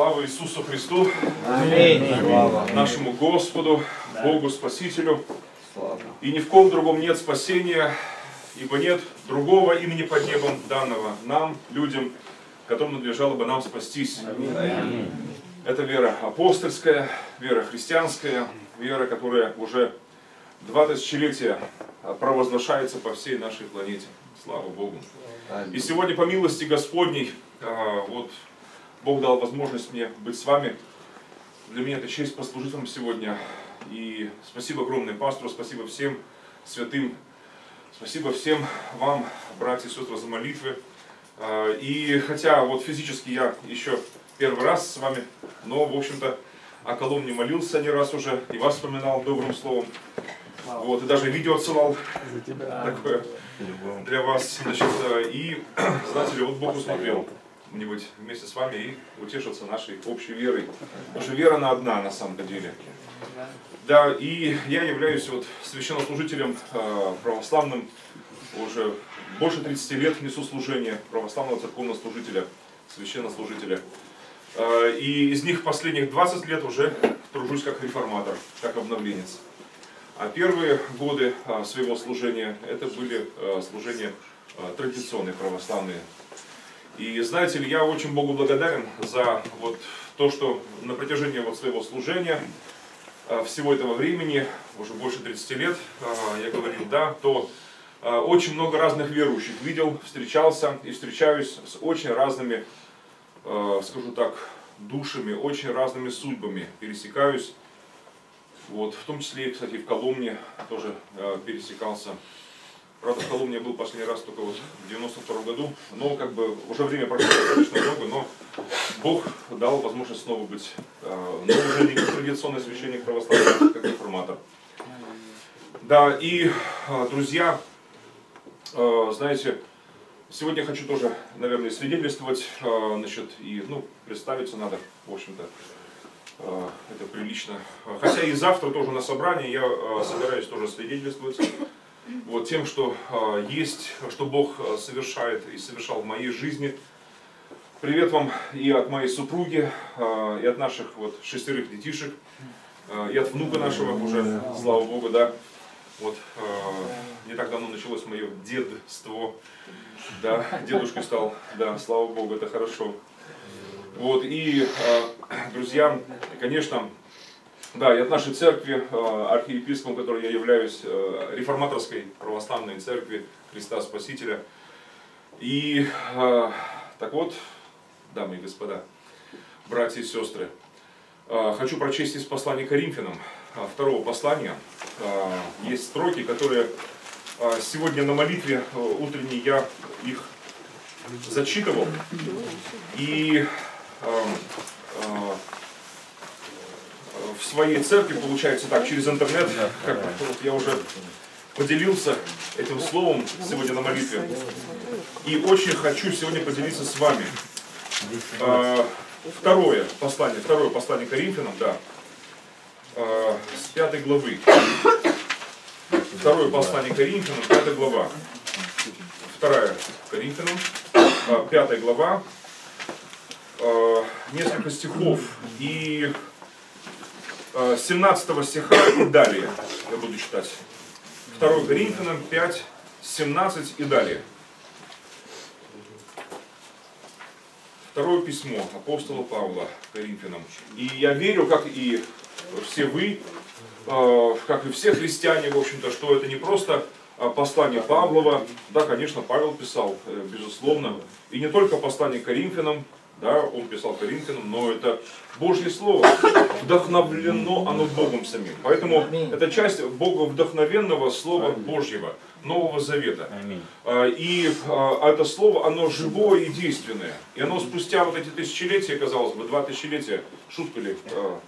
Слава Иисусу Христу, Аминь. Нашему Господу, Богу Спасителю. Слава. И ни в ком другом нет спасения, ибо нет другого имени под небом данного нам, людям, которым надлежало бы нам спастись. Это вера апостольская, вера христианская, вера, которая уже два тысячелетия провозглашается по всей нашей планете. Слава Богу. И сегодня по милости Господней, а, вот Бог дал возможность мне быть с вами. Для меня это честь послужить вам сегодня. И спасибо огромное пастору, спасибо всем святым, спасибо всем вам, братья и сестры, за молитвы. А, И хотя вот физически я еще первый раз с вами, но, в общем-то, о Коломне молился не раз уже, и вас вспоминал добрым словом. Вот, и даже видео отсылал такое для вас. Значит, э, и, знаете ли, вот Бог усмотрел быть вместе с вами и утешиться нашей общей верой. Потому что вера она одна на самом деле. Да, и я являюсь вот священнослужителем э, православным уже больше 30 лет несу служение православного церковного служителя, священнослужителя. Э, И из них последних 20 лет уже тружусь как реформатор, как обновленец. А первые годы а, своего служения это были а, служения а, традиционные православные. И знаете ли, я очень Богу благодарен за вот то, что на протяжении вот своего служения а, всего этого времени, уже больше 30 лет, а, я говорил да, то а, очень много разных верующих видел, встречался и встречаюсь с очень разными, скажу так, душами, очень разными судьбами, пересекаюсь. Вот, в том числе, кстати, в Коломне тоже э, пересекался. Правда, в Коломне я был последний раз только вот в 92 году, но как бы уже время прошло достаточно много, но Бог дал возможность снова быть, э, но уже не как традиционный священник православный, а как реформатор. Да, и, э, друзья, э, знаете, сегодня хочу тоже, наверное, свидетельствовать, э, значит, и, ну, представиться надо, в общем-то, э, это прилично. Хотя и завтра тоже на собрании я э, собираюсь тоже свидетельствовать вот тем, что э, есть, что Бог э, совершает и совершал в моей жизни. Привет вам и от моей супруги, э, и от наших вот шестерых детишек, э, и от внука нашего уже, слава Богу, да. Вот э, не так давно началось мое дедство, да, дедушкой стал, да, слава Богу, это хорошо. Вот, и, э, друзья, конечно, да, и от нашей церкви, э, архиепископом, которой я являюсь, э, реформаторской православной церкви Христа Спасителя. И, э, так вот, дамы и господа, братья и сестры, хочу прочесть из послания Коринфянам, второго послания. Есть строки, которые сегодня на молитве утренней я их зачитывал. И в своей церкви, получается так, через интернет, как вот я уже поделился этим словом сегодня на молитве. И очень хочу сегодня поделиться с вами. Э, Второе послание, второе послание Коринфянам, да, э, с пятой главы. Второе послание Коринфянам, пятая глава. Вторая Коринфянам, э, пятая глава, несколько стихов. И 17 стиха и далее я буду читать. 2 Коринфянам 5, 17 и далее. Второе письмо апостола Павла Коринфянам. И я верю, как и все вы, э, как и все христиане, в общем-то, что это не просто э, послание Павлова, да, конечно, Павел писал, э, безусловно, и не только послание Коринфянам, да, он писал Коринфянам, но это Божье Слово, вдохновлено оно Богом самим. Поэтому это часть Бога вдохновенного Слова Божьего, Нового Завета. А, И а, это Слово, оно живое и действенное. И оно спустя вот эти тысячелетия, казалось бы, два тысячелетия, шутка ли, а,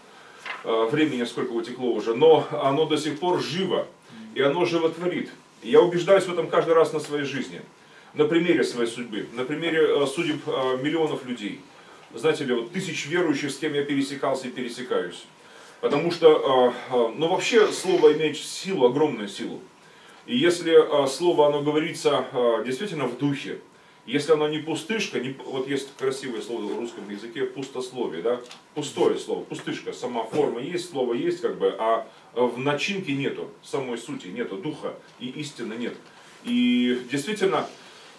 а, времени сколько утекло уже, но оно до сих пор живо, и оно животворит. И я убеждаюсь в этом каждый раз на своей жизни на примере своей судьбы, на примере э, судеб э, миллионов людей. Знаете ли, вот тысяч верующих, с кем я пересекался и пересекаюсь. Потому что, э, ну вообще слово имеет силу, огромную силу. И если слово, оно говорится действительно в духе, Если оно не пустышка, не, вот есть красивое слово в русском языке, пустословие, да, пустое слово, пустышка, сама форма есть, слово есть, как бы, а в начинке нету, самой сути нету, духа и истины нет. И действительно,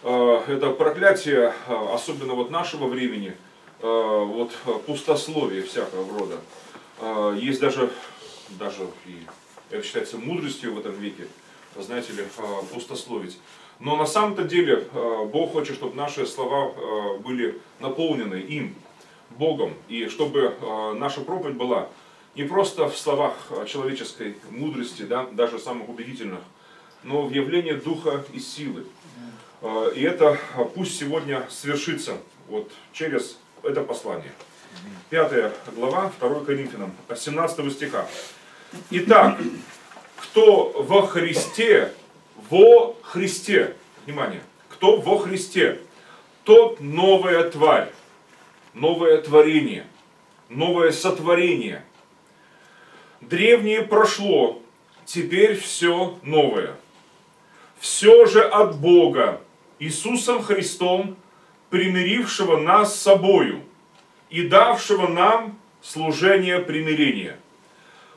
это проклятие, э, особенно вот нашего времени, э, вот пустословие всякого рода. Есть даже, даже и это считается мудростью в этом веке, знаете ли, пустословить. Но на самом-то деле Бог хочет, чтобы наши слова были наполнены им, Богом, и чтобы наша проповедь была не просто в словах человеческой мудрости, да, даже самых убедительных, но в явлении духа и силы. А, и это а, пусть сегодня свершится вот через это послание. Пятая глава, 2 Коринфянам, 17 стиха. Итак, кто во Христе, во Христе, внимание, кто во Христе, тот новая тварь, новое творение, новое сотворение. Древнее прошло, теперь все новое все же от Бога, Иисусом Христом, примирившего нас с собою и давшего нам служение примирения.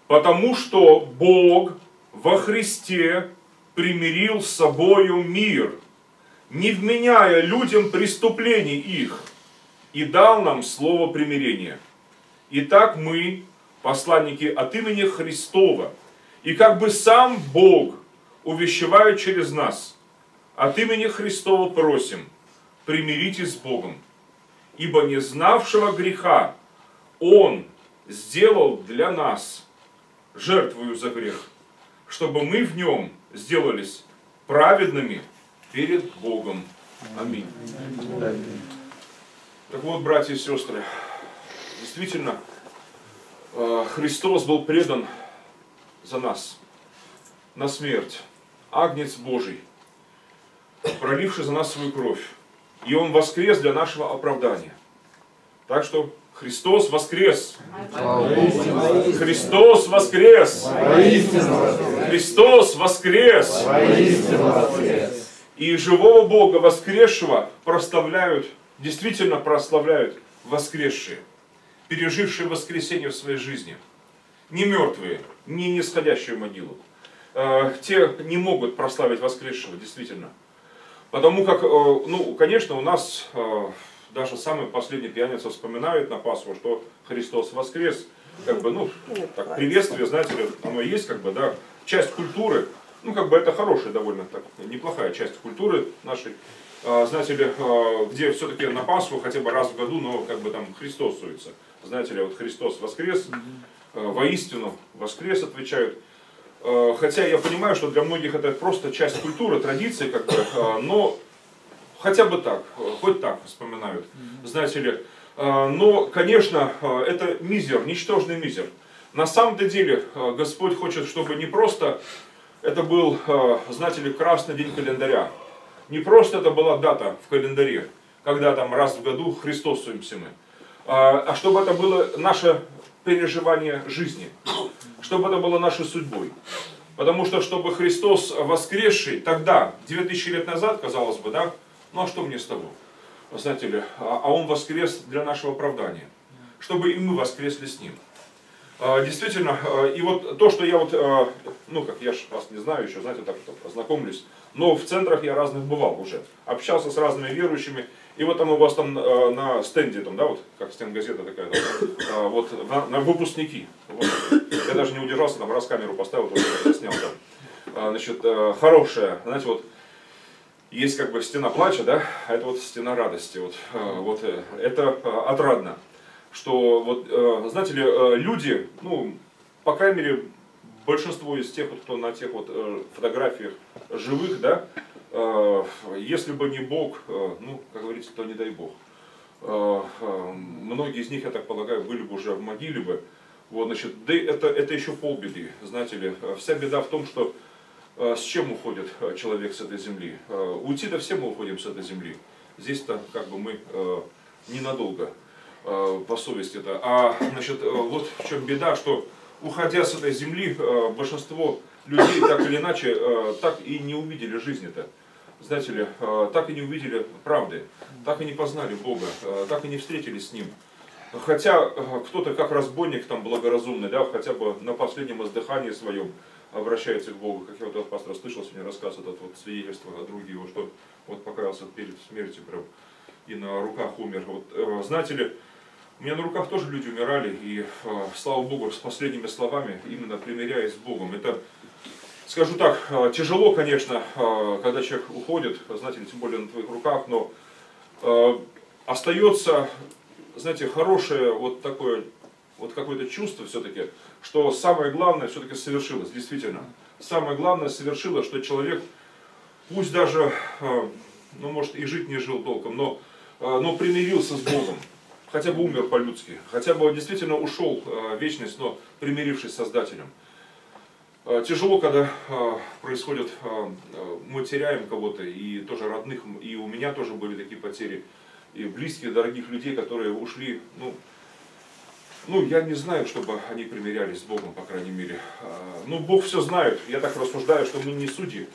Потому что Бог во Христе примирил с собою мир, не вменяя людям преступлений их, и дал нам слово примирения. Итак, мы, посланники от имени Христова, и как бы сам Бог – увещевают через нас. От имени Христова просим, примиритесь с Богом, ибо не знавшего греха Он сделал для нас жертвую за грех, чтобы мы в нем сделались праведными перед Богом. Аминь. Так вот, братья и сестры, действительно, э, Христос был предан за нас на смерть. Агнец Божий, проливший за нас свою кровь. И Он воскрес для нашего оправдания. Так что Христос воскрес. Христос воскрес. Христос воскрес. И живого Бога воскресшего прославляют, действительно прославляют воскресшие, пережившие воскресение в своей жизни. Не мертвые, не нисходящие в могилу. Э, те не могут прославить воскресшего, действительно. Потому как, э, ну, конечно, у нас э, даже самый последний пьяница вспоминает на Пасху, что Христос воскрес. Как бы, ну, так, приветствие, знаете ли, оно есть, как бы, да, часть культуры. Ну, как бы это хорошая довольно так, неплохая часть культуры нашей. Знаете ли, где все-таки на Пасху хотя бы раз в году, но как бы там Христос суется. Знаете ли, вот Христос воскрес, воистину воскрес отвечают. Э, хотя я понимаю, что для многих это просто часть культуры, традиции, как бы, э, но хотя бы так, э, хоть так вспоминают, знаете ли. Но, конечно, это мизер, ничтожный мизер. На самом-то деле Господь хочет, чтобы не просто это был, знаете ли, красный день календаря, не просто это была дата в календаре, когда там раз в году Христос суемся мы, а чтобы это было наше переживание жизни чтобы это было нашей судьбой. Потому что, чтобы Христос воскресший тогда, 2000 лет назад, казалось бы, да, ну а что мне с того? Знаете ли, а, а Он воскрес для нашего оправдания. Чтобы и мы воскресли с Ним. А, действительно, а, и вот то, что я вот, ну как я же вас не знаю еще, знаете, так познакомлюсь, но в центрах я разных бывал уже, общался с разными верующими, и вот там у вас там на стенде, там, да, вот, как стенгазета такая, там, вот на, на выпускники. Вот. Даже не удержался, там раз камеру поставил, тоже снял там. А, значит, э, хорошая, знаете, вот есть как бы стена плача, да, а это вот стена радости. Вот, вот это отрадно, что вот, знаете ли, люди, ну, по крайней мере, большинство из тех, кто на тех вот фотографиях живых, да, Э, если бы не Бог, э, ну, как говорится, то не дай Бог. Э, многие из них, я так полагаю, были бы уже в могиле бы. Вот, значит, да это, это еще полбеды, знаете ли. Вся беда в том, что с чем уходит человек с этой земли? Уйти-то все мы уходим с этой земли. Здесь-то как бы мы ненадолго по совести-то. А значит, вот в чем беда, что уходя с этой земли, большинство людей так или иначе так и не увидели жизни-то. знаете ли, так и не увидели правды, так и не познали Бога, так и не встретились с Ним. Хотя э, кто-то как разбойник там благоразумный, да, хотя бы на последнем издыхании своем обращается к Богу. Как я вот от пастора слышал сегодня рассказ этот вот свидетельство о друге его, что вот покаялся перед смертью прям и на руках умер. Вот, знаете ли, у меня на руках тоже люди умирали, и слава Богу, с последними словами, именно примиряясь с Богом. Это скажу так, э, тяжело, конечно, э, когда человек уходит, знаете, тем более на твоих руках, но э, остается, знаете, хорошее вот такое, вот какое-то чувство все-таки, что самое главное все-таки совершилось, действительно. Самое главное совершилось, что человек, пусть даже, ну, может, и жить не жил толком, но, но примирился с Богом, хотя бы умер по-людски, хотя бы действительно ушел в вечность, но примирившись с Создателем. А, тяжело, когда а, происходит, а, мы теряем кого-то, и тоже родных, и у меня тоже были такие потери, и близких, дорогих людей, которые ушли, ну, ну, я не знаю, чтобы они примирялись с Богом, по крайней мере. Ну, Бог все знает. Я так рассуждаю, что мы не судьи.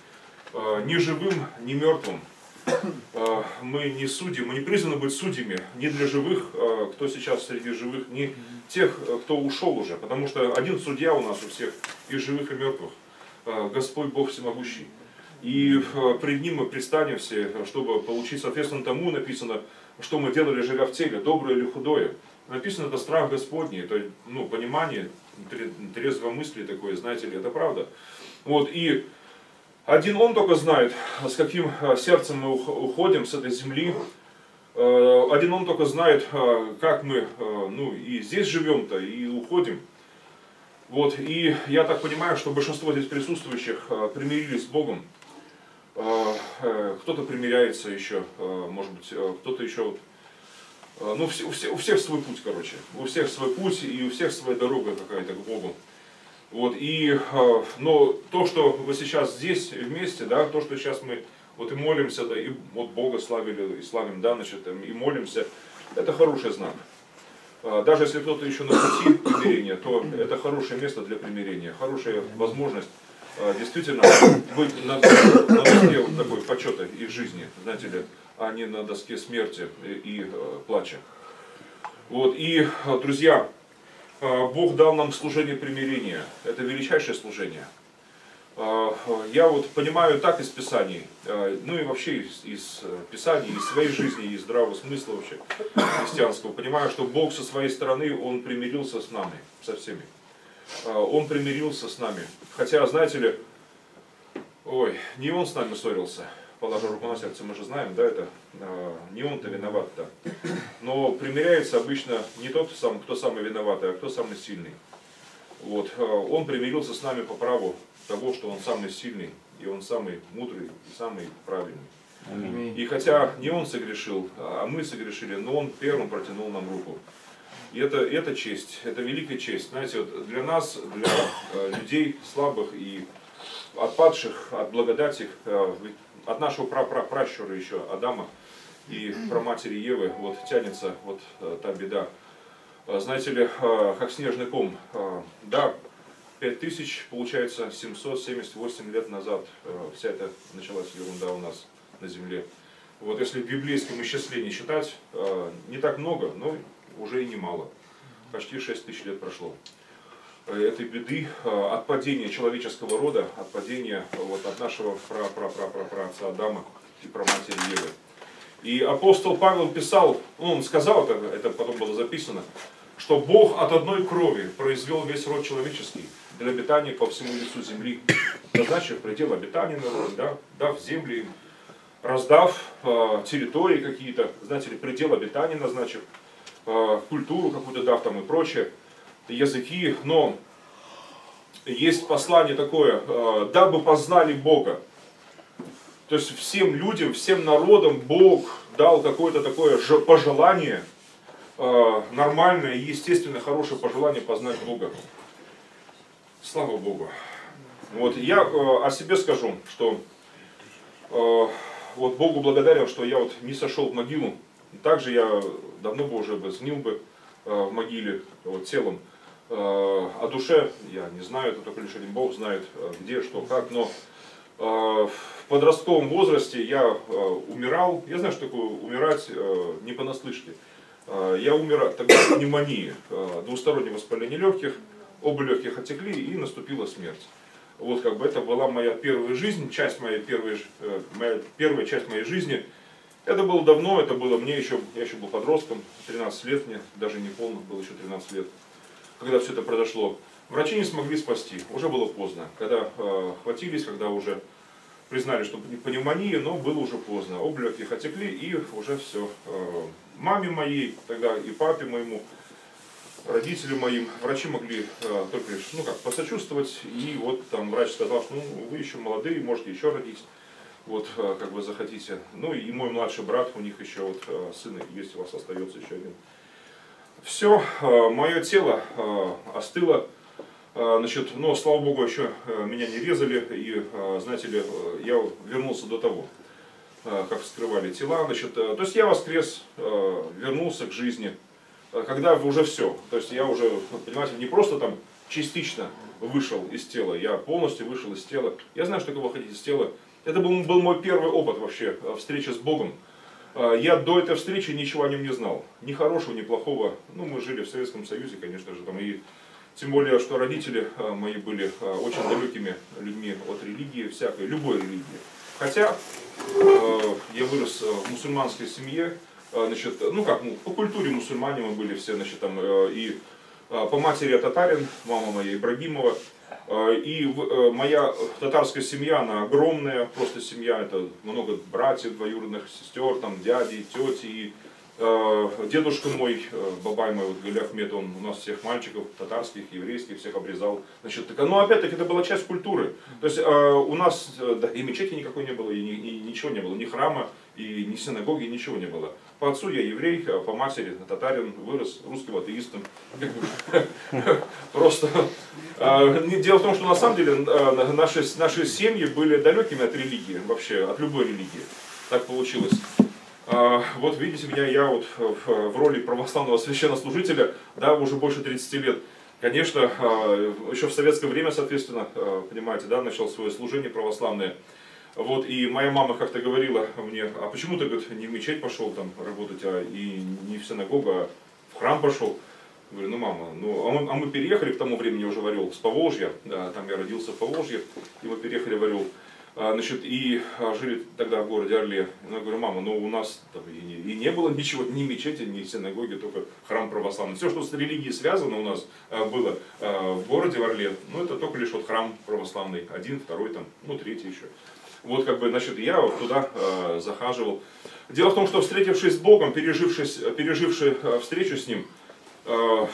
Ни живым, ни мертвым. Э, мы не судим, мы не призваны быть судьями ни для живых, кто сейчас среди живых, ни тех, кто ушел уже. Потому что один судья у нас у всех, и живых, и мертвых. Господь Бог всемогущий. И пред Ним мы предстанем все, чтобы получить, соответственно, тому написано, что мы делали, живя в теле, доброе или худое. Написано, это страх Господний, это ну, понимание, трезвомыслие такое, знаете ли, это правда. Вот, и один Он только знает, с каким э, сердцем мы уходим с этой земли. Э, один Он только знает, э, как мы ну, и здесь живем-то, и уходим. Вот, и я так понимаю, что большинство здесь присутствующих примирились с Богом. Кто-то примиряется еще, может быть, кто-то еще ну, у всех, у всех свой путь, короче. У всех свой путь и у всех своя дорога какая-то к Богу. Вот, и, а, но то, что вы сейчас здесь вместе, да, то, что сейчас мы вот и молимся, да, и вот Бога славили, и славим, да, значит, и молимся, это хороший знак. А, даже если кто-то еще на пути примирения, то это хорошее место для примирения, хорошая возможность а, действительно быть на, на доске такой почета их жизни, знаете ли, а не на доске смерти и, и плача. Вот, и, друзья, а, Бог дал нам служение примирения. Это величайшее служение. А, я вот понимаю так из Писаний, а, ну и вообще из, из э, Писаний, из своей жизни, из здравого смысла вообще христианского, понимаю, что Бог со своей стороны, Он примирился с нами, со всеми. Он примирился с нами. Хотя, знаете ли, ой, не Он с нами ссорился, положа руку на сердце, мы же знаем, да, это а, не он-то виноват-то. Но примиряется обычно не тот, сам, кто самый виноватый, а кто самый сильный. Вот. А, он примирился с нами по праву того, что он самый сильный, и он самый мудрый, и самый правильный. Аминь. И хотя не он согрешил, а мы согрешили, но он первым протянул нам руку. И это, это честь, это великая честь. Знаете, вот для нас, для э, людей слабых и отпадших от благодати, э, от нашего прапрапращура еще Адама и про матери Евы вот тянется вот э, та беда. Э, знаете ли, э, как снежный ком, да, 5000, получается, 778 лет назад вся эта началась ерунда у нас на земле. Вот если в библейском исчислении считать, не так много, но уже и немало. Почти 6 тысяч лет прошло этой беды, от падения человеческого рода, от падения вот, от нашего пра пра пра пра пра отца Адама и про матери Евы. И апостол Павел писал, ну, он сказал, это, это потом было записано, что Бог от одной крови произвел весь род человеческий для обитания по всему лицу земли, назначив предел обитания народ, да, дав земли им, раздав э, территории какие-то, знаете ли, предел обитания назначив, э, культуру какую-то дав там и прочее, языки, но есть послание такое, э, дабы познали Бога. То есть всем людям, всем народам Бог дал какое-то такое пожелание, э, нормальное, естественно, хорошее пожелание познать Бога. Слава Богу. Вот я э, о себе скажу, что э, вот Богу благодарен, что я вот не сошел в могилу. Также я давно бы уже бы сгнил бы в могиле вот, телом. О душе я не знаю, это только лишь один Бог знает, где, что, как, но в подростковом возрасте я умирал. Я знаю, что такое умирать не понаслышке. Я умер тогда от пневмонии, двустороннее воспаление легких, оба легких отекли и наступила смерть. Вот как бы это была моя первая жизнь, часть моей первой, моя первая часть моей жизни – это было давно, это было мне еще, я еще был подростком, 13 лет мне, даже не полных было еще 13 лет, когда все это произошло. Врачи не смогли спасти, уже было поздно. Когда э, хватились, когда уже признали, что пневмония, но было уже поздно. Облаки отекли и уже все. Э, маме моей, тогда и папе моему, родителям моим, врачи могли э, только лишь, ну как, посочувствовать. И вот там врач сказал, что ну, вы еще молодые, можете еще родить вот э, как вы захотите. Ну и мой младший брат, у них еще вот э, сын есть, у вас остается еще один. Все, э, мое тело остыло. Значит, но, слава Богу, еще меня не резали, и, знаете ли, я вернулся до того, как вскрывали тела. Значит, то есть я воскрес, вернулся к жизни, когда уже все. То есть я уже, понимаете, не просто там частично вышел из тела, я полностью вышел из тела. Я знаю, что такое выходить из тела, это был, был мой первый опыт вообще, э, встречи с Богом. Э, я до этой встречи ничего о нем не знал. Ни хорошего, ни плохого. Ну, мы жили в Советском Союзе, конечно же, там и тем более, что родители э, мои были очень далекими людьми от религии, всякой, любой религии. Хотя я вырос в мусульманской семье, значит, ну как, ну, по культуре мусульмане мы были все, значит, там, и по матери я татарин, мама моя Ибрагимова, и э, моя татарская семья, она огромная, просто семья, это много братьев, двоюродных сестер, там дяди, тети. И, э, дедушка мой, бабай мой, вот Галя Ахмед, он у нас всех мальчиков, татарских, еврейских, всех обрезал. Значит, так, ну опять-таки это была часть культуры. То есть у нас да, и мечети никакой не было, и, и ничего не было, ни храма, и ни синагоги, ничего не было. По отцу я еврей, а по матери татарин, вырос русским атеистом. Просто а, дело в том, что на самом деле а, наши, наши семьи были далекими от религии, вообще от любой религии. Так получилось. Вот видите меня, я вот в роли православного священнослужителя, да, уже больше 30 лет. Конечно, еще в советское время, соответственно, понимаете, да, начал свое служение православное. Вот, и моя мама как-то говорила мне, а почему ты говорит, не в мечеть пошел там работать, а и не в синагогу, а в храм пошел? Говорю, ну мама, ну а мы, а мы переехали к тому времени уже в Орел, с Поволжья, да, там я родился в Поволжье, и мы переехали в Орел. А, значит, и а, жили тогда в городе Орле. Ну, я говорю, мама, ну у нас там, и, не, и не было ничего, ни мечети, ни синагоги, только храм православный. Все, что с религией связано у нас а, было а, в городе в Орле, ну это только лишь вот храм православный, один, второй там, ну третий еще. Вот как бы, значит, я вот туда э, захаживал. Дело в том, что встретившись с Богом, пережившись, переживший э, встречу с Ним, э,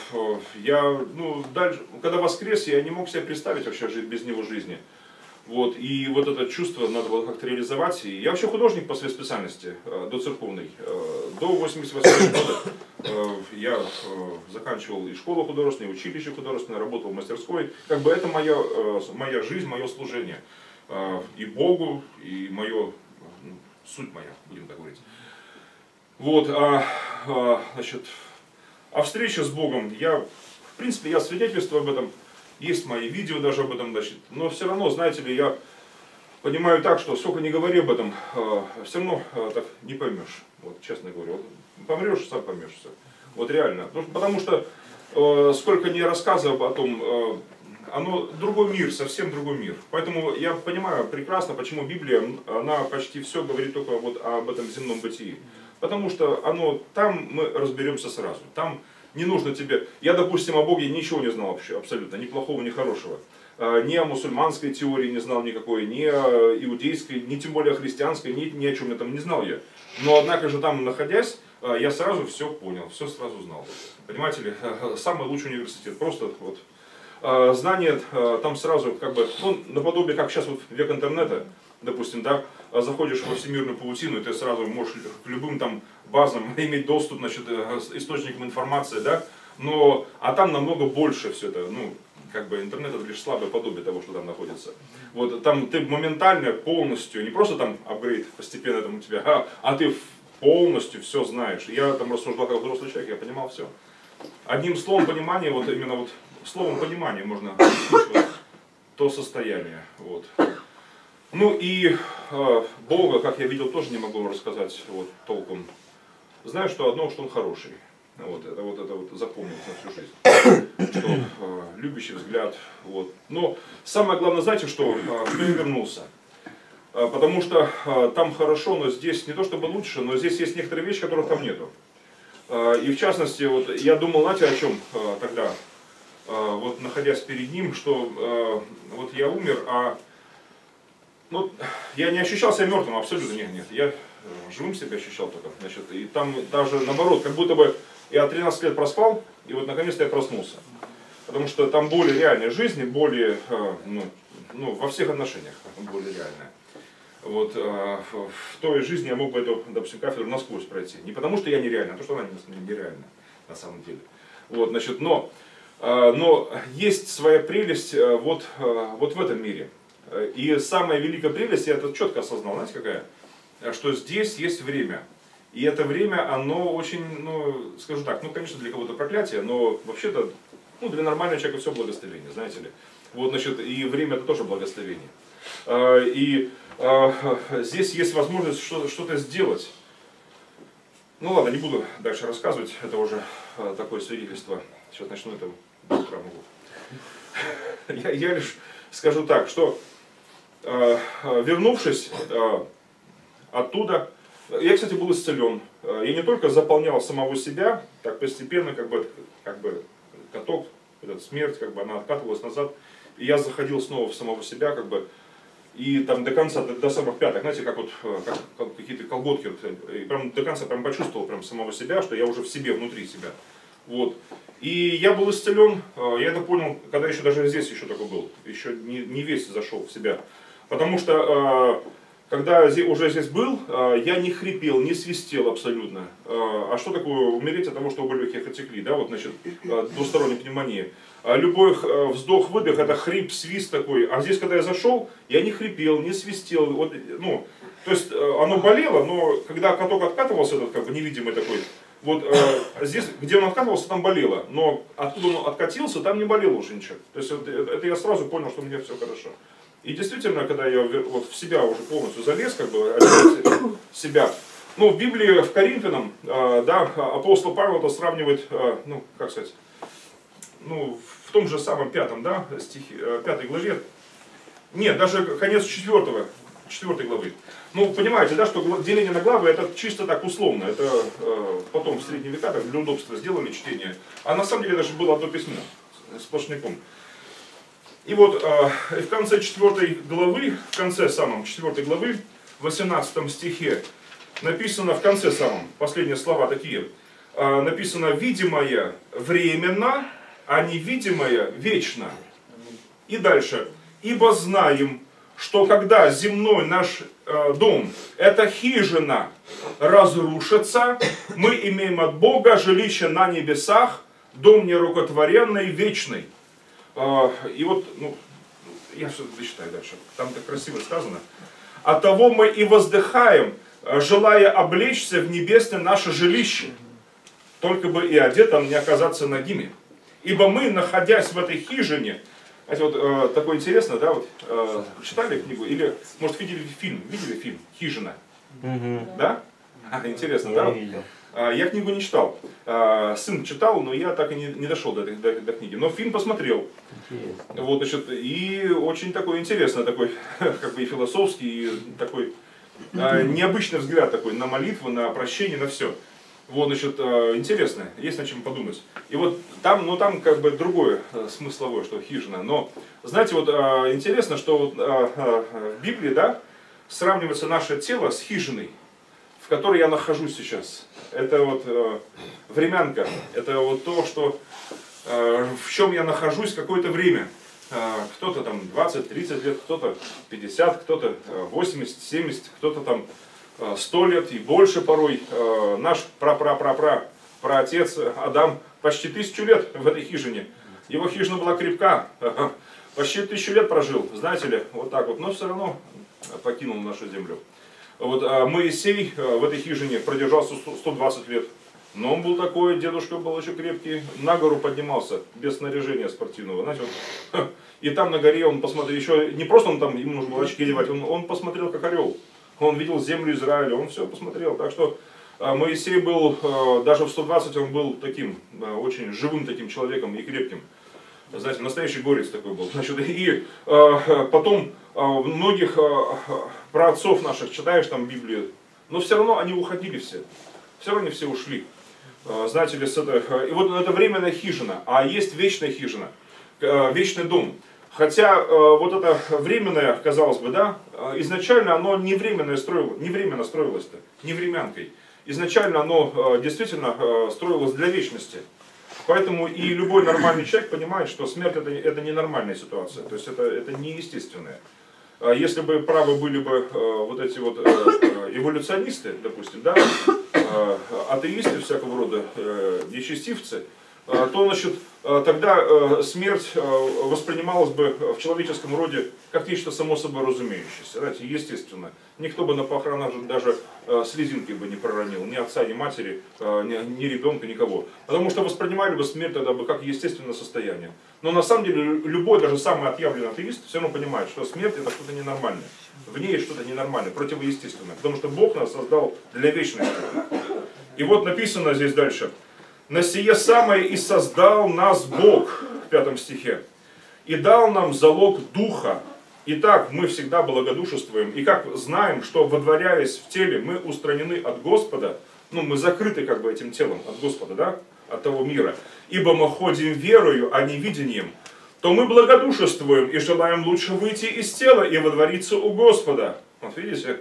я, ну, дальше, когда воскрес, я не мог себе представить вообще жить без Него жизни. Вот, и вот это чувство надо было как-то реализовать. И я вообще художник по своей специальности, э, до церковной. Э, до 88 года э, я э, заканчивал и школу художественную, и училище художественное, работал в мастерской. Как бы это моя, э, моя жизнь, мое служение. А, и Богу, и мое, ну, суть моя, будем так говорить. Вот, а, а, значит, а встреча с Богом, я, в принципе, я свидетельствую об этом, есть мои видео даже об этом, значит, но все равно, знаете ли, я понимаю так, что сколько не говори об этом, все равно так не поймешь, вот, честно говоря, вот, помрешь, сам поймешь все, вот реально, потому что сколько не рассказываю о том, оно другой мир, совсем другой мир. Поэтому я понимаю прекрасно, почему Библия, она почти все говорит только вот об этом земном бытии. Потому что оно, там мы разберемся сразу. Там не нужно тебе... Я, допустим, о Боге ничего не знал вообще, абсолютно, ни плохого, ни хорошего. А, ни о мусульманской теории не знал никакой, ни о иудейской, ни тем более о христианской, ни, ни о чем этом не знал я. Но, однако же, там находясь, а, я сразу все понял, все сразу знал. Понимаете ли, самый лучший университет, просто вот знание а, там сразу как бы, ну, наподобие, как сейчас вот век интернета, допустим, да, а заходишь во всемирную паутину, и ты сразу можешь к любым там базам иметь доступ, значит, э, источникам информации, да, но, а там намного больше все это, ну, как бы интернет это лишь слабое подобие того, что там находится. Вот там ты моментально, полностью, не просто там апгрейд постепенно там у тебя, а, а ты полностью все знаешь. Я там рассуждал как взрослый человек, я понимал все. Одним словом понимания, вот именно вот словом понимания можно то состояние. Вот. Ну и э, Бога, как я видел, тоже не могу вам рассказать вот, толком. Знаю, что одно, что он хороший. Вот, это вот это вот запомнилось на всю жизнь. Что э, любящий взгляд. Вот. Но самое главное, знаете, что, э, вернулся. Э, потому что э, там хорошо, но здесь не то чтобы лучше, но здесь есть некоторые вещи, которых там нету. Э, и в частности, вот я думал, знаете, о чем э, тогда? Э, вот находясь перед ним, что э, вот я умер, а ну, я не ощущал себя мертвым, абсолютно нет, нет. Я э, живым себя ощущал только. Значит, и там даже наоборот, как будто бы я 13 лет проспал, и вот наконец-то я проснулся. Потому что там более реальная жизнь, более, ну, ну, во всех отношениях более реальная. Вот, в той жизни я мог бы эту, допустим, кафедру насквозь пройти. Не потому, что я нереальна, а то, что она нереальна на самом деле. Вот, значит, но, но есть своя прелесть вот, вот в этом мире. И самая великая прелесть, я это четко осознал, знаете какая? Что здесь есть время. И это время, оно очень, ну, скажу так, ну, конечно, для кого-то проклятие, но вообще-то, ну, для нормального человека все благословение, знаете ли. Вот, значит, и время это тоже благословение. А, и а, здесь есть возможность что-то сделать. Ну ладно, не буду дальше рассказывать, это уже а, такое свидетельство. Сейчас начну это могу. Я, я лишь скажу так, что Э, э, вернувшись э, оттуда, я, кстати, был исцелен. Я не только заполнял самого себя, так постепенно, как бы, как бы каток, этот смерть, как бы она откатывалась назад, и я заходил снова в самого себя, как бы, и там до конца, до, до самых пяток, знаете, как вот как, как какие-то колготки, и прям до конца прям почувствовал прям самого себя, что я уже в себе, внутри себя. Вот. И я был исцелен, я это понял, когда еще даже здесь еще такой был, еще не, не весь зашел в себя. Потому что, э, когда уже здесь был, э, я не хрипел, не свистел абсолютно. Э, а что такое умереть от того, что оба легких отекли, да, вот, значит, двусторонняя пневмония. А любой вздох-выдох это хрип, свист такой. А здесь, когда я зашел, я не хрипел, не свистел. Вот, ну, то есть оно болело, но когда каток откатывался, этот как бы невидимый такой, вот э, здесь, где он откатывался, там болело. Но откуда он откатился, там не болело уже ничего. То есть это, это я сразу понял, что у меня все хорошо. И действительно, когда я вот в себя уже полностью залез, как бы себя, ну, в Библии, в Коринфянам, а, да, апостол Павел это сравнивает, а, ну, как сказать, ну, в том же самом пятом, да, стихе, э, пятой главе, нет, даже конец четвертого, четвертой главы. Ну, понимаете, да, что деление на главы это чисто так условно, это э, потом в средние века так, для удобства сделали чтение, а на самом деле даже было одно письмо сплошняком. И вот э, в конце 4 главы, в конце самом 4 главы, в 18 стихе, написано в конце самом, последние слова такие, э, написано «видимое временно, а невидимое вечно». И дальше. «Ибо знаем, что когда земной наш э, дом, эта хижина, разрушится, мы имеем от Бога жилище на небесах, дом нерукотворенный, вечный». А, и вот, ну, я все дочитаю дальше, там так красиво сказано. От того мы и воздыхаем, желая облечься в небесное наше жилище, только бы и одетым не оказаться нагими. Ибо мы, находясь в этой хижине, это вот э, такое интересно, да, вот э, читали книгу или, может, видели фильм, видели фильм «Хижина», угу. да? А, интересно, я да? Видел. А, я книгу не читал. А, сын читал, но я так и не, не дошел до, до, до книги. Но фильм посмотрел. Интересно. Вот, значит, и очень такой интересный, такой, как бы и философский, и такой необычный взгляд такой на молитву, на прощение, на все. Вот, значит, интересно, есть над чем подумать. И вот там, ну там как бы другое смысловое, что хижина. Но, знаете, вот интересно, что вот в Библии, да, сравнивается наше тело с хижиной в которой я нахожусь сейчас. Это вот э, времянка, это вот то, что, э, в чем я нахожусь какое-то время. Э, кто-то там 20-30 лет, кто-то 50, кто-то 80-70, э, кто-то там э, 100 лет и больше порой. Э, наш пра-пра-пра-пра праотец Адам почти тысячу лет в этой хижине. Его хижина была крепка, почти тысячу лет прожил, знаете ли, вот так вот, но все равно покинул нашу землю. Вот, а Моисей а, в этой хижине продержался 120 лет Но он был такой, дедушка был еще крепкий, на гору поднимался, без снаряжения спортивного. Знаете, вот, и там на горе он посмотрел, еще не просто он там, ему нужно было очки одевать, он, он посмотрел как орел. Он видел землю Израиля, он все посмотрел. Так что а, Моисей был, а, даже в 120 он был таким, очень живым таким человеком и крепким. Знаете, настоящий горец такой был. Значит, и потом многих э, про отцов наших читаешь там Библию, но все равно они уходили все. Все равно все ушли. Знаете ли, с это, и вот это временная хижина, а есть вечная хижина, вечный дом. Хотя э, вот это временное, казалось бы, да, изначально оно не временно строилось, не временно строилось-то, не времянкой. Изначально оно действительно строилось для вечности. Поэтому и любой нормальный человек понимает, что смерть это, это ненормальная ситуация, то есть это, это неестественное. А если бы правы были бы э, вот эти вот э, эволюционисты, допустим, да, э, атеисты всякого рода, нечестивцы, то значит, тогда смерть воспринималась бы в человеческом роде как нечто само собой разумеющееся, знаете, естественно. Никто бы на похоронах даже слезинки бы не проронил, ни отца, ни матери, ни, ни ребенка, никого. Потому что воспринимали бы смерть тогда бы как естественное состояние. Но на самом деле любой, даже самый отъявленный атеист, все равно понимает, что смерть это что-то ненормальное. В ней что-то ненормальное, противоестественное. Потому что Бог нас создал для вечности. И вот написано здесь дальше. «На сие самое и создал нас Бог» в пятом стихе. «И дал нам залог Духа. Итак, мы всегда благодушествуем. И как знаем, что водворяясь в теле, мы устранены от Господа, ну, мы закрыты как бы этим телом от Господа, да, от того мира, ибо мы ходим верою, а не видением, то мы благодушествуем и желаем лучше выйти из тела и водвориться у Господа. Вот видите?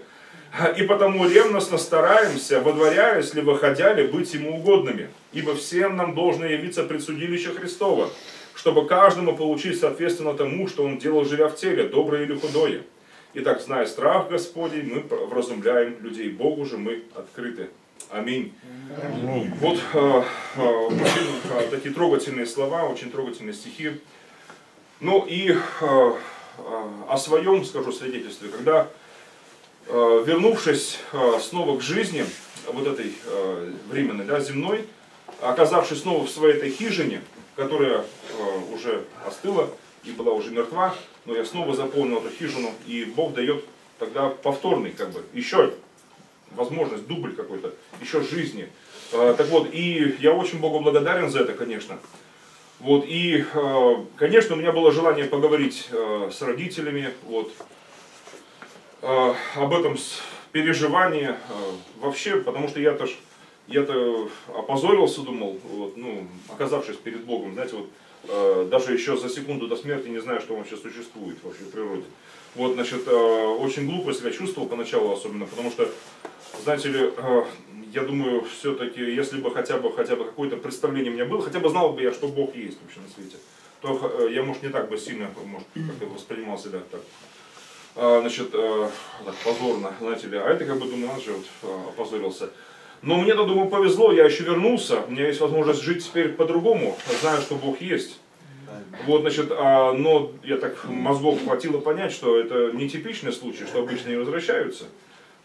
И потому ревностно стараемся, водворяясь ли, выходя ли, быть Ему угодными. Ибо всем нам должно явиться предсудилище Христова, чтобы каждому получить соответственно тому, что он делал, живя в теле, доброе или худое. Итак, зная страх Господень, мы вразумляем людей. Богу же мы открыты. Аминь. Аминь. Вот э, э, очень э, такие трогательные слова, очень трогательные стихи. Ну и э, э, о своем скажу свидетельстве. Когда, вернувшись э, снова к жизни, вот этой э, временной, да, земной, оказавшись снова в своей этой хижине, которая э, уже остыла и была уже мертва, но я снова заполнил эту хижину, и Бог дает тогда повторный, как бы, еще возможность, дубль какой-то, еще жизни. Так вот, и я очень Богу благодарен за это, конечно. Вот, и, конечно, у меня было желание поговорить с родителями, вот, об этом переживании вообще, потому что я-то я-то опозорился, думал, вот, ну, оказавшись перед Богом, знаете, вот, даже еще за секунду до смерти не знаю, что он вообще существует вообще в природе. Вот, значит, очень глупо себя чувствовал поначалу особенно, потому что знаете ли, э, я думаю, все-таки, если бы хотя бы, хотя бы какое-то представление у меня было, хотя бы знал бы я, что Бог есть вообще на свете, то э, я, может, не так бы сильно, может, как воспринимал себя так, значит, э, так, позорно, знаете ли, а это как бы, думаю, надо же, вот, опозорился. Но мне-то, думаю, повезло, я еще вернулся, у меня есть возможность жить теперь по-другому, знаю, что Бог есть. Вот, значит, а, но я так мозгов хватило понять, что это нетипичный случай, что обычно не возвращаются.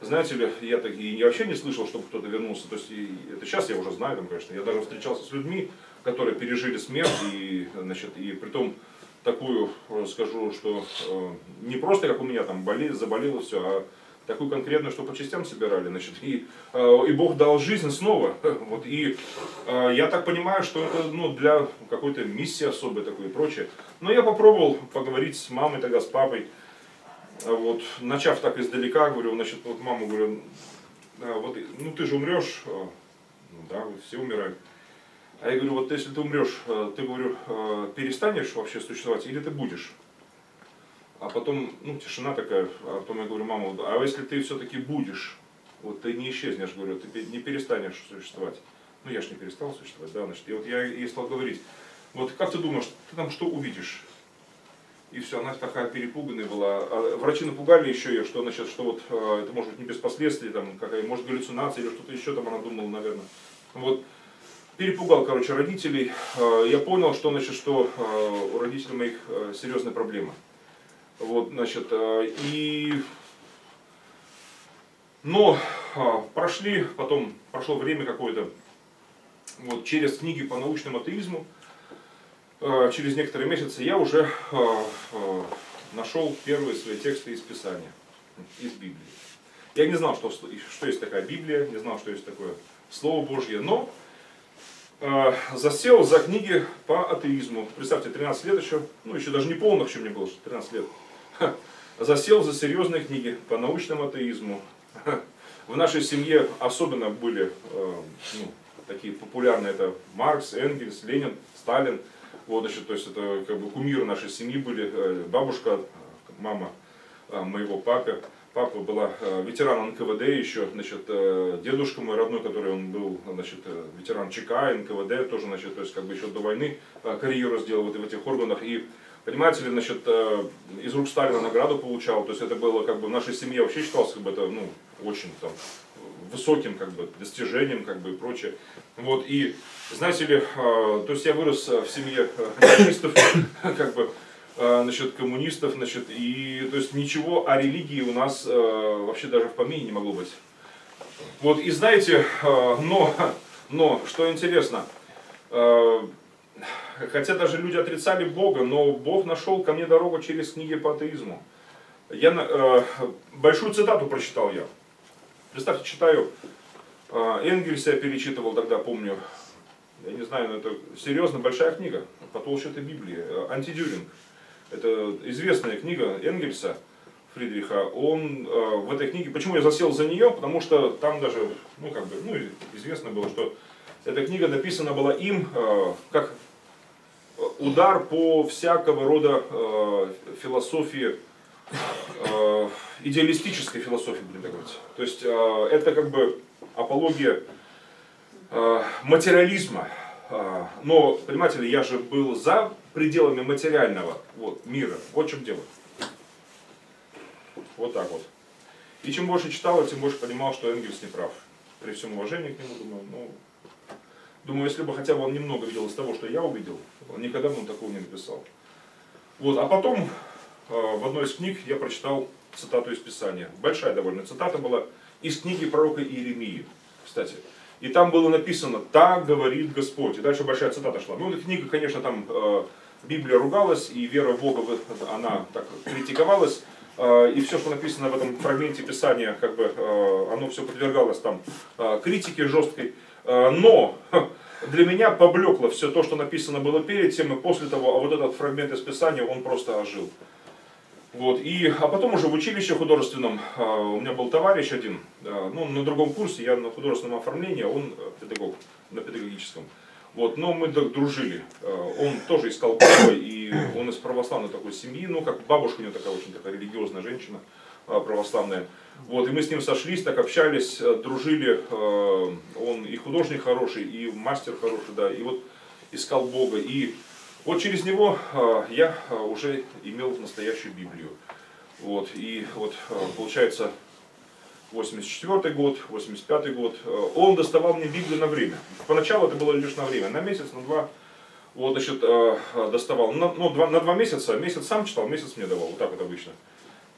Знаете ли, я так и вообще не слышал, чтобы кто-то вернулся. То есть и, это сейчас я уже знаю, там, конечно. Я даже встречался с людьми, которые пережили смерть и, значит, и при том такую, э, скажу, что э, не просто как у меня там болезнь, заболело все, а такую конкретную, что по частям собирали, значит, и, э, и Бог дал жизнь снова. Вот, и я так понимаю, что это ну, для какой-то миссии особой такой и прочее. Но я попробовал поговорить с мамой тогда, с папой. А вот, начав так издалека, говорю, значит, вот маму говорю, вот, ну ты же умрешь, ну да, все умирают. А я говорю, вот если ты умрешь, а, ты, говорю, перестанешь вообще существовать или ты будешь? А потом, ну, тишина такая, а потом я говорю, мама, а если ты все-таки будешь, вот ты не исчезнешь, говорю, ты не перестанешь существовать. Ну, я же не перестал существовать, да, значит, и вот я ей стал говорить, вот как ты думаешь, ты там что увидишь? И все, она такая перепуганная была. А врачи напугали еще ее, что, значит, что вот а, это может быть не без последствий, там, какая, может галлюцинация или что-то еще там она думала, наверное. Вот. Перепугал, короче, родителей. А, я понял, что, значит, что а, у родителей моих серьезная проблема. Вот, значит, и... Но прошли, потом прошло время какое-то, вот, через книги по научному атеизму, э, через некоторые месяцы я уже нашел первые свои тексты из Писания, из Библии. Я не знал, что, что есть такая Библия, не знал, что есть такое Слово Божье, но э, засел за книги по атеизму. Представьте, 13 лет еще, ну еще даже не полных, чем мне было, 13 лет. Засел за серьезные книги по научному атеизму. В нашей семье особенно были э, ну, такие популярные, это Маркс, Энгельс, Ленин, Сталин. Вот, значит, то есть это как бы кумиры нашей семьи были, э, бабушка, мама э, моего папы папа была э, ветеран НКВД еще, значит, э, дедушка мой родной, который он был, значит, э, ветеран ЧК, НКВД, тоже, значит, то есть как бы еще до войны карьеру сделал вот в этих органах. И, понимаете ли, значит, из рук Сталина награду получал, то есть это было как бы в нашей семье вообще считалось как бы это, ну, очень там высоким как бы достижением как бы и прочее. Вот, и знаете ли, то есть я вырос в семье коммунистов, как бы насчет коммунистов, значит, и то есть ничего о религии у нас э, вообще даже в помине не могло быть. Вот, и знаете, э, но, но, что интересно, э, хотя даже люди отрицали Бога, но Бог нашел ко мне дорогу через книги по атеизму. Я э, большую цитату прочитал я. Представьте, читаю, э, Энгельса я перечитывал тогда, помню, я не знаю, но это серьезно большая книга, потолще этой Библии, э, антидюринг. Это известная книга Энгельса, Фридриха, он э, в этой книге, почему я засел за нее, потому что там даже, ну как бы, ну известно было, что эта книга написана была им э, как удар по всякого рода э, философии, э, идеалистической философии, будем так говорить. То есть э, это как бы апология э, материализма. Э, но, понимаете ли, я же был за пределами материального вот, мира. Вот в чем дело. Вот так вот. И чем больше читал, тем больше понимал, что Энгельс не прав. При всем уважении к нему, думаю, ну, думаю, если бы хотя бы он немного видел из того, что я увидел, он никогда бы он такого не написал. Вот, а потом э, в одной из книг я прочитал цитату из Писания. Большая довольно цитата была из книги пророка Иеремии, кстати. И там было написано «Так говорит Господь». И дальше большая цитата шла. Ну, книга, конечно, там э, Библия ругалась, и вера в Бога, она так критиковалась. Э, и все, что написано в этом фрагменте Писания, как бы, э, оно все подвергалось там э, критике жесткой. Но для меня поблекло все то, что написано было перед тем и после того, а вот этот фрагмент из Писания, он просто ожил. Вот, и, а потом уже в училище художественном у меня был товарищ один, ну, на другом курсе, я на художественном оформлении, а он педагог на педагогическом. Вот, но мы дружили. Э, он тоже искал Бога, и он из православной такой семьи, ну, как бабушка у него такая очень такая религиозная женщина, э, православная. Вот, и мы с ним сошлись, так общались, э, дружили. Он и художник хороший, и мастер хороший, да, и вот искал Бога. И вот через него я уже имел настоящую Библию. Вот, и вот получается 84 год, 85 год, э, он доставал мне Библию на время. Поначалу это было лишь на время, на месяц, на два. Вот, значит, э, доставал, на, ну, два, на два месяца, месяц сам читал, месяц мне давал, вот так вот обычно.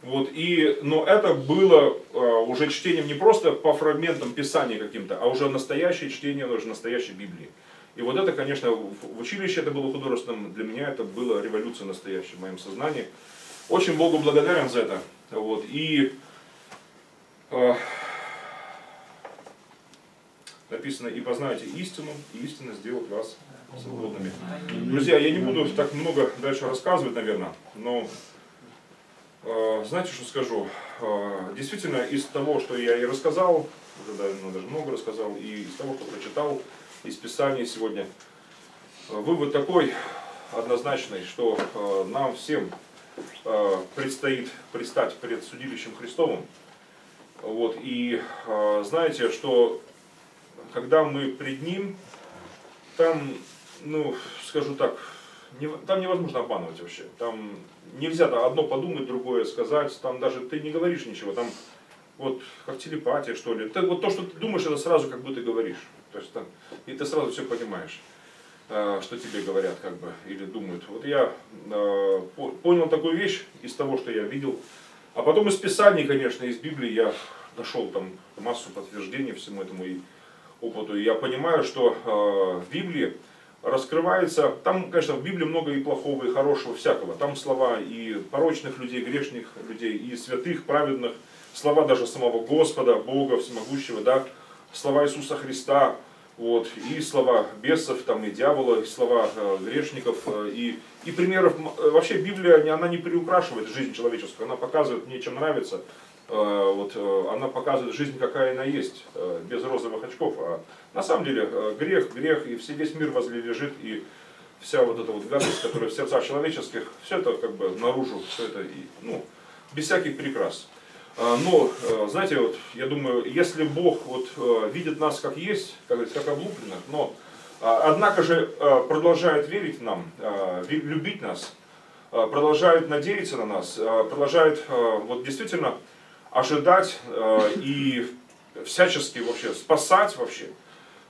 Вот, и, но это было э, уже чтением не просто по фрагментам Писания каким-то, а уже настоящее чтение уже настоящей Библии. И вот это, конечно, в училище это было художественным, для меня это была революция настоящая в моем сознании. Очень Богу благодарен за это. Вот, и написано, и познаете истину, и истина сделает вас свободными. Друзья, я не буду так много дальше рассказывать, наверное, но э, знаете, что скажу? Э, действительно, из того, что я и рассказал, уже даже много рассказал, и из того, что прочитал из Писания сегодня, э, вывод такой однозначный, что нам всем предстоит предстать перед судилищем Христовым, вот, и э, знаете, что когда мы пред ним, там, ну, скажу так, не, там невозможно обманывать вообще. Там нельзя -то одно подумать, другое сказать. Там даже ты не говоришь ничего. Там вот как телепатия, что ли. Ты, вот то, что ты думаешь, это сразу как ты говоришь. То есть, там, и ты сразу все понимаешь, э, что тебе говорят, как бы, или думают. Вот я э, понял такую вещь из того, что я видел а потом из Писаний, конечно, из Библии я нашел там массу подтверждений всему этому. И опыту. И я понимаю, что в Библии раскрывается, там, конечно, в Библии много и плохого, и хорошего, всякого. Там слова и порочных людей, грешных людей, и святых, праведных, слова даже самого Господа, Бога Всемогущего, да, слова Иисуса Христа, вот, и слова бесов, там, и дьявола, и слова э, грешников, э, и, и примеров. Э, вообще Библия, она не приукрашивает жизнь человеческую, она показывает мне, чем нравится, вот, она показывает жизнь, какая она есть, без розовых очков. А на самом деле грех, грех, и все, весь мир возле лежит, и вся вот эта вот гадость, которая в сердцах человеческих, все это как бы наружу, все это, и, ну, без всяких прикрас. А, но, э, знаете, вот, я думаю, если Бог вот, э, видит нас как есть, как, как облупленных, но а, однако же э, продолжает верить нам, любить нас, продолжает надеяться на нас, продолжает вот, действительно ожидать и всячески вообще спасать вообще.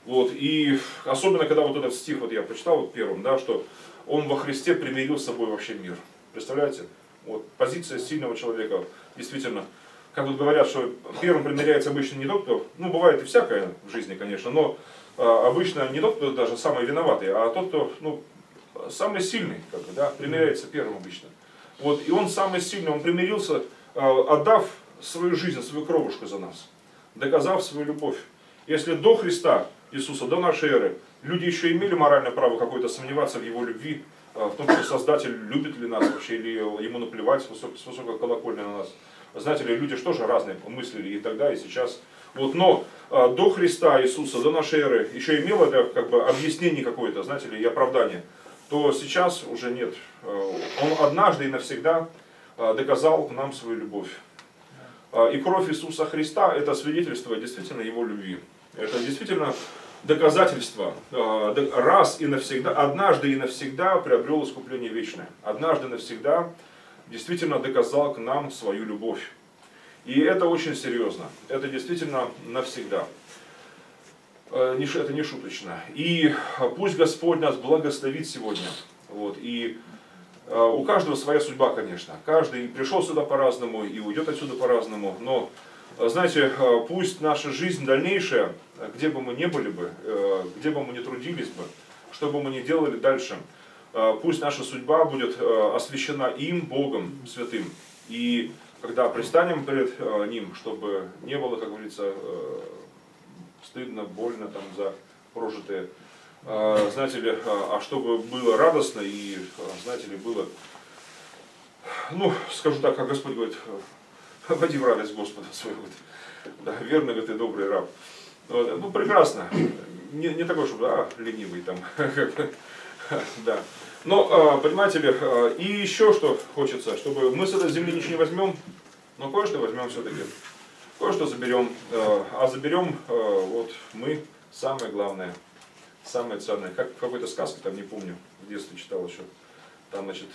Вот, и особенно, когда вот этот стих, вот я прочитал вот первым, да, что он во Христе примирил с собой вообще мир. Представляете? Вот, позиция сильного человека, действительно, как вот говорят, что первым примеряется обычно не тот, кто, ну бывает и всякое в жизни, конечно, но э, обычно не тот, кто даже самый виноватый, а тот, кто, ну, самый сильный, как бы, да, примеряется первым обычно. Вот, и он самый сильный, он примирился, э, отдав свою жизнь, свою кровушку за нас, доказав свою любовь. Если до Христа Иисуса, до нашей эры, люди еще имели моральное право какое-то сомневаться в Его любви, э, в том, что Создатель любит ли нас вообще, или Ему наплевать с высокой колокольни на нас, знаете ли, люди же тоже разные мыслили и тогда, и сейчас. Вот, но э, до Христа Иисуса, до нашей эры, еще имело это как бы объяснение какое-то, знаете ли, и оправдание, то сейчас уже нет. Э, он однажды и навсегда э, доказал нам свою любовь. И кровь Иисуса Христа – это свидетельство действительно Его любви. Это действительно доказательство. Раз и навсегда, однажды и навсегда приобрел искупление вечное. Однажды навсегда действительно доказал к нам свою любовь. И это очень серьезно. Это действительно навсегда. Э, это не шуточно. И пусть Господь нас благословит сегодня. Вот. И э, у каждого своя судьба, конечно. Каждый пришел сюда по-разному и уйдет отсюда по-разному. Но, э, знаете, пусть наша жизнь дальнейшая, где бы мы ни были бы, где бы мы ни трудились бы, что бы мы ни делали дальше – пусть наша судьба будет э, освящена им, Богом Святым. И когда пристанем перед э, Ним, чтобы не было, как говорится, стыдно, больно там за прожитые, знаете ли, а чтобы было радостно и, знаете ли, было, ну, скажу так, как Господь говорит, води в радость Господа своего. Да, верный ты добрый раб. Ну, прекрасно. Не, не такой, чтобы, а, ленивый там. Да. Но, а, понимаете ли, а, и еще что хочется, чтобы мы с этой земли ничего не возьмем, но кое-что возьмем все-таки. Кое-что заберем. А, а заберем вот мы самое главное, самое ценное. Как в какой-то сказке, там не помню, в детстве читал еще. Там, значит,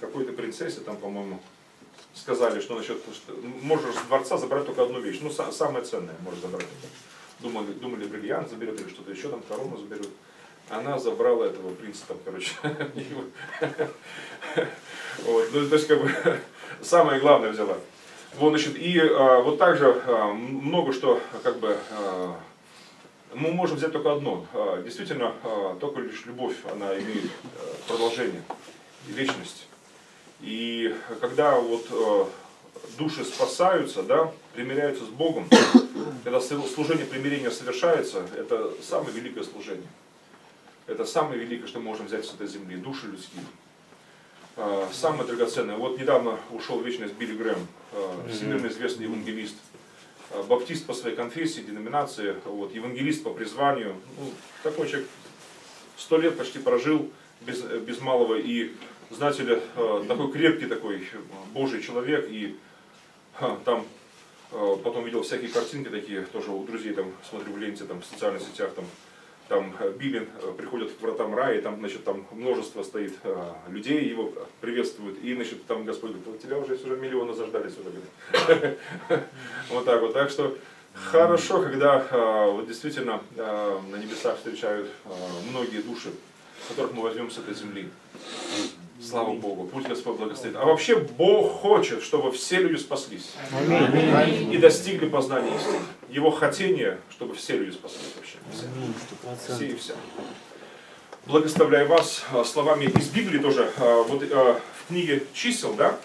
какой-то принцессе там, по-моему, сказали, что насчет, что можешь с дворца забрать только одну вещь. Ну, самое ценное можешь забрать. Думали, думали бриллиант заберет или что-то еще там, корону заберет. Она забрала этого принца там, короче. вот, ну, то есть, как бы, самое главное взяла. Вот, значит, и а, вот также а, много что, как бы, а, мы можем взять только одно. А, действительно, а, только лишь любовь, она имеет а, продолжение вечность. И когда вот а, души спасаются, да, примиряются с Богом, когда служение примирения совершается, это самое великое служение. Это самое великое, что мы можем взять с этой земли, души людские. А, самое драгоценное. Вот недавно ушел в вечность Билли Грэм, а, всемирно известный евангелист, а, баптист по своей конфессии, деноминации, вот, евангелист по призванию. Ну, такой человек сто лет почти прожил без, без малого и, знаете ли, такой крепкий такой Божий человек и там потом видел всякие картинки такие, тоже у друзей там смотрю в ленте, там в социальных сетях, там, там э, Билин э, приходит к вратам рая, и там, значит, там множество стоит людей, его приветствуют, и, значит, там Господь говорит, тебя уже, уже миллионы заждались уже. Вот так вот, так что хорошо, когда вот действительно на небесах встречают многие души, которых мы возьмем с этой земли. Слава Богу, пусть Господь благословит. А вообще Бог хочет, чтобы все люди спаслись. И достигли познания истины. Его хотение, чтобы все люди спаслись вообще. Все, все и вся. Благословляю вас а, словами из Библии тоже. а, Вот а, в книге чисел, да,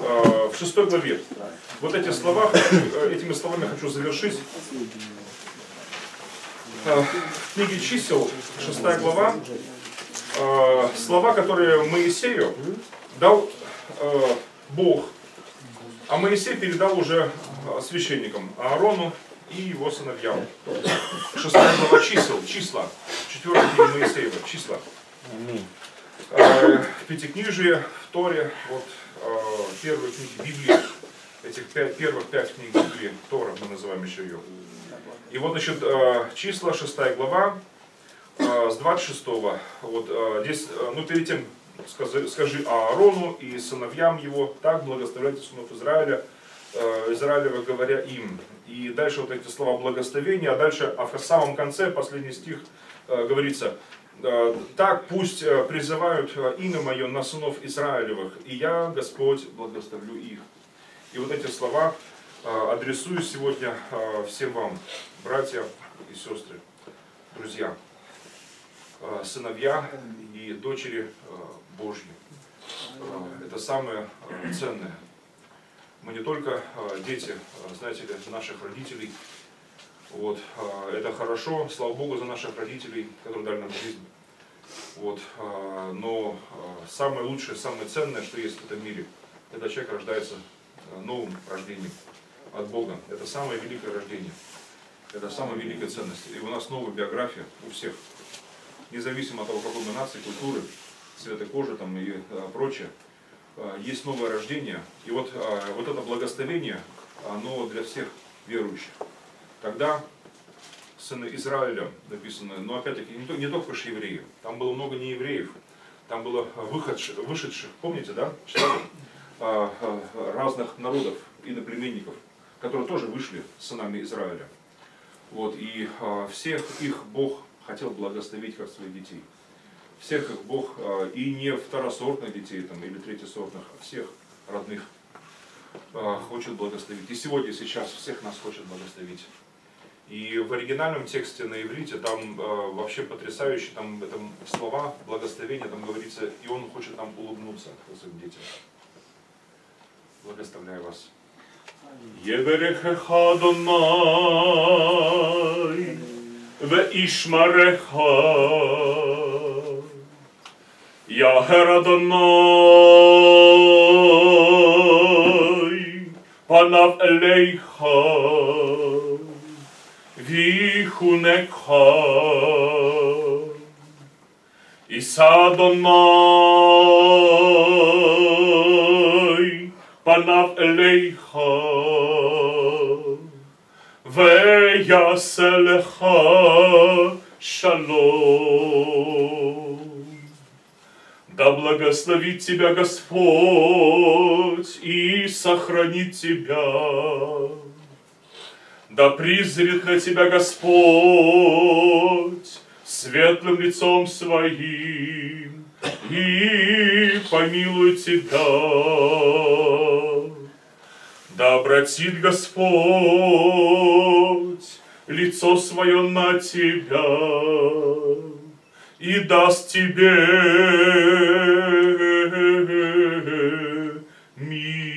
в шестой главе. Вот эти слова, э, этими словами хочу завершить. В книге чисел, шестая глава, э, слова, которые Моисею дал э, Бог, а Моисей передал уже э, священникам Аарону и его сыновьям. Шестая глава чисел, числа, четвертая книга Моисеева, числа. Э, Пятикнижие, в Торе, вот э, первые книги Библии, этих пять, первых пять книг Библии, Тора мы называем еще ее. И вот, значит, э, числа, шестая глава, с 26 вот э, здесь, э, ну перед тем скажи, скажи Аарону и сыновьям его, так благословляйте сынов Израиля, Израилева говоря им. И дальше вот эти слова благословения, а дальше, а в самом конце, последний стих, говорится, так пусть призывают имя мое на сынов Израилевых, и я, Господь, благословлю их. И вот эти слова адресую сегодня всем вам, братья и сестры, друзья сыновья и дочери э, Божьи. Э, Это самое э, ценное. Мы не только э, дети, э, знаете ли, наших родителей. Вот. э, Это хорошо, слава Богу за наших родителей, которые дали нам жизнь. Вот. э, Но э, самое лучшее, самое ценное, что есть в этом мире, когда человек рождается э, новым рождением от Бога. Это самое великое рождение. Это самая великая ценность. И у нас новая биография у всех независимо от того, какой мы нации, культуры, цвета кожи там, и э, прочее, э, есть новое рождение. И вот, э, вот это благословение, оно для всех верующих. Тогда сыны Израиля написано, но опять-таки не, не только же евреи, там было много неевреев, там было выходш- вышедших, помните, да, читали? Разных народов, иноплеменников, которые тоже вышли сынами Израиля. Вот, и всех их Бог хотел благословить как своих детей. Всех их Бог, а, и не второсортных детей там, или третьесортных, а всех родных а, хочет благословить. И сегодня, сейчас всех нас хочет благословить. И в оригинальном тексте на иврите там э, вообще потрясающе, там это слова благословения, там говорится, и он хочет нам улыбнуться к своим детям. Благословляю вас. Еверехеха Донай. וישמרך יהר אדוני פניו אליך ויחונך יישא אדוני פניו אליך ויעשה לך шалом. Да благословит тебя Господь и сохранит тебя. Да призрит на тебя Господь светлым лицом своим и помилует тебя. Да обратит Господь лицо свое на тебя и даст тебе мир.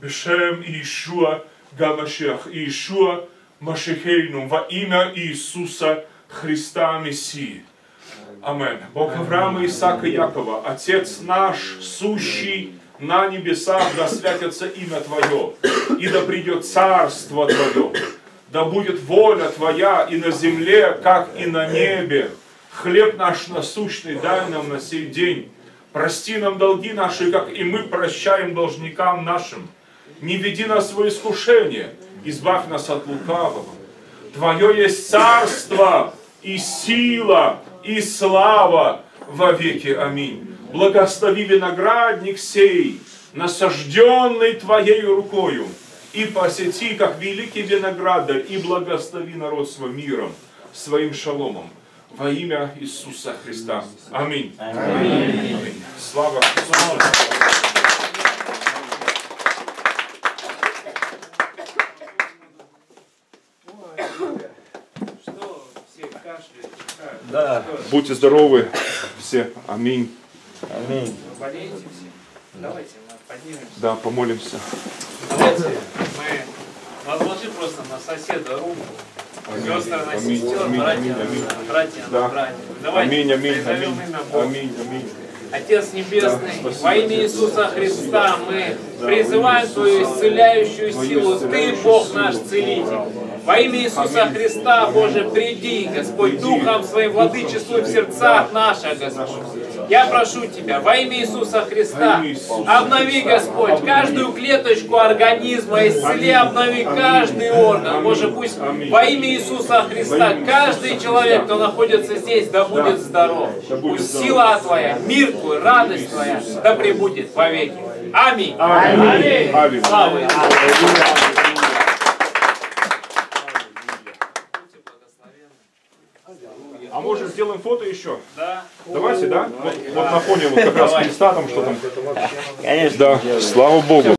Бешем Иешуа Гамашех, Иешуа Машехейну, во имя Иисуса Христа Мессии. Амин. Бог Авраама, Исаака Якова, Отец наш, сущий на небесах, да святится имя Твое, и да придет царство Твое, да будет воля Твоя и на земле, как и на небе. Хлеб наш насущный дай нам на сей день. Прости нам долги наши, как и мы прощаем должникам нашим. Не веди нас в искушение, избавь нас от лукавого. Твое есть царство и сила и слава во веки. Аминь. Благослови виноградник сей, насажденный Твоей рукою, и посети, как великий виноградарь, и благослови народ свой миром, своим шаломом. во имя Иисуса Христа. Аминь. Аминь. Слава Иисусу. Да. Будьте здоровы все. Аминь. Аминь. Болеете все? Давайте мы поднимемся. Да, помолимся. Давайте мы возложи просто на соседа руку. Сестры на Аминь, сестер, аминь, братья на братья. Давайте Аминь, аминь, призовем аминь. имя Бога. Отец Небесный, Да, спасибо, во имя Отец. Иисуса Христа мы Да, призываем Твою исцеляющую силу. Ты Бог силу. наш Целитель. Во имя Иисуса Аминь. Христа, Боже, приди, Господь. Духом Своим владычествуй в сердцах наших, Господь. Я прошу Тебя, во имя Иисуса Христа, обнови. Господь, каждую клеточку организма, исцели, Аминь. обнови Аминь. каждый орган. Аминь. Боже, пусть Аминь. во имя Иисуса Христа каждый человек, кто находится здесь, да будет здоров. Пусть сила Твоя, мир Твой, радость Твоя, да пребудет вовеки. Аминь. Аминь. Аминь. Слава Иисусу. Может сделаем фото еще? Да. Давайте, да? Вот, вот на фоне вот как раз Христа там что там. Конечно. Да, слава Богу.